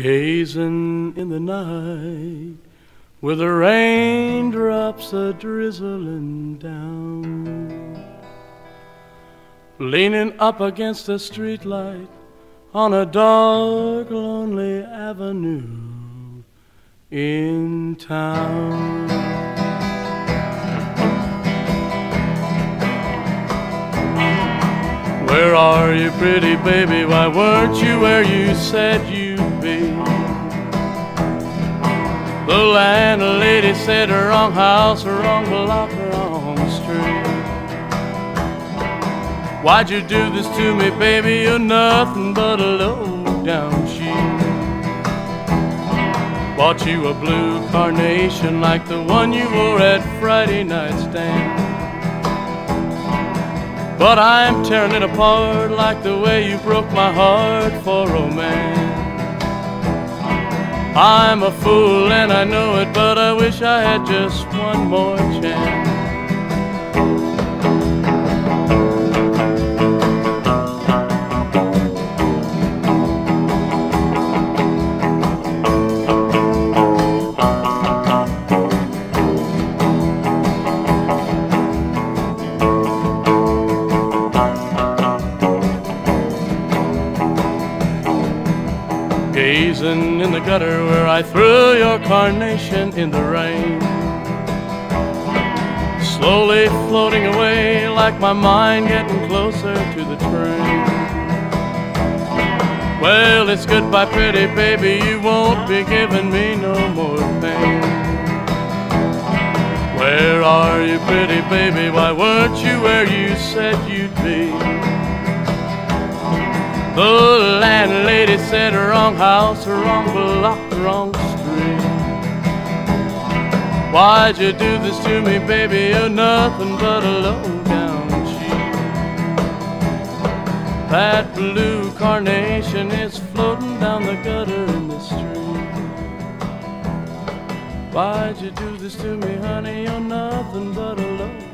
Gazing in the night with the raindrops a drizzling down. Leaning up against a streetlight on a dark, lonely avenue in town. Where are you, pretty baby? Why weren't you where you said you'd be? The landlady said wrong house, wrong block, wrong street. Why'd you do this to me, baby? You're nothing but a low down cheat. Bought you a blue carnation like the one you wore at Friday night's dance. But I'm tearing it apart like the way you broke my heart for romance. I'm a fool and I know it, but I wish I had just one more chance. Gazing in the gutter where I threw your carnation in the rain. Slowly floating away like my mind getting closer to the train. Well, it's goodbye, pretty baby. You won't be giving me no more pain. Where are you, pretty baby? Why weren't you where you said you'd be? The landlady said wrong house, wrong block, wrong street. Why'd you do this to me, baby? You're nothing but a low down cheat. That blue carnation is floating down the gutter in the street. Why'd you do this to me, honey? You're nothing but a low